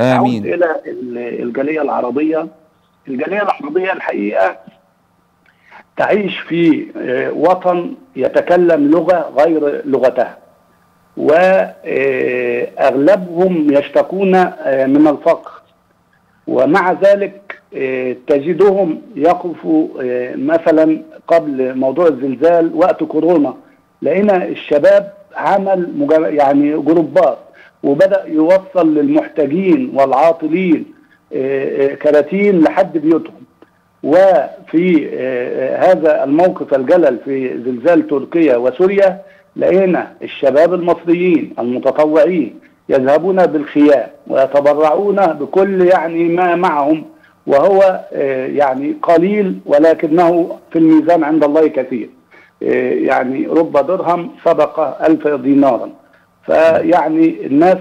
أعود إلى ال- الجالية العربية. الجالية العربية الحقيقة تعيش في آه، وطن يتكلم لغة غير لغتها. واغلبهم يشتكون آه، من الفقر. ومع ذلك آه، تجدهم يقفوا آه، مثلا قبل موضوع الزلزال وقت كورونا. لقينا الشباب عمل يعني جروبات. وبدأ يوصل للمحتاجين والعاطلين آه، آه، كراتين لحد بيوتهم. وفي آه، هذا الموقف الجلل في زلزال تركيا وسوريا لقينا الشباب المصريين المتطوعين يذهبون بالخيام ويتبرعون بكل يعني ما معهم وهو يعني قليل ولكنه في الميزان عند الله كثير. يعني رب درهم سبق ألف دينارا. فيعني الناس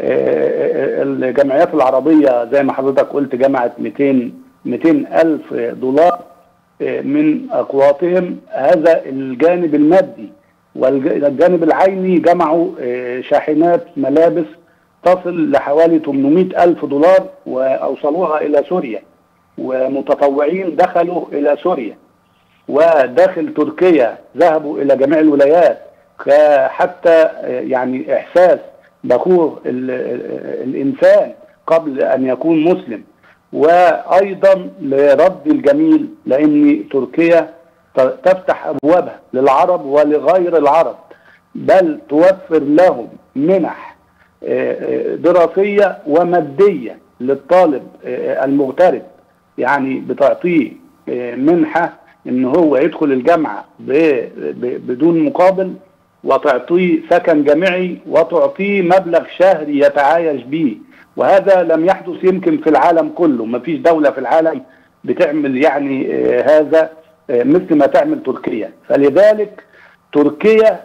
آه، الجمعيات العربية زي ما حضرتك قلت جمعت 200 200 ألف دولار آه، من أقواتهم. هذا الجانب المادي والجانب العيني جمعوا آه، شاحنات ملابس تصل لحوالي 800 ألف دولار وأوصلوها إلى سوريا ومتطوعين دخلوا إلى سوريا. وداخل تركيا ذهبوا إلى جميع الولايات. حتى يعني إحساس بخور ال- ال- الإنسان قبل أن يكون مسلم. وأيضا لرد الجميل لأن تركيا تفتح أبوابها للعرب ولغير العرب بل توفر لهم منح آه، آه، دراسية ومادية للطالب آه، المغترب. يعني بتعطيه منحة إن هو يدخل ب- بدون مقابل وتعطيه سكن جامعي وتعطيه مبلغ شهري يتعايش به وهذا لم يحدث يمكن في العالم كله. ما فيش دولة في العالم بتعمل يعني آه، هذا آه، مثل ما تعمل تركيا. فلذلك تركيا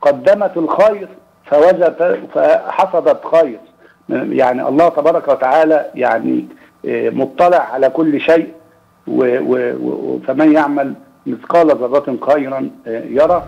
قدمت الخير فوجدت فحصدت خير. يعني الله تبارك وتعالى يعني آه، مطلع على كل شيء. و- و- فمن يعمل مثقال ذرة خيرا يرى.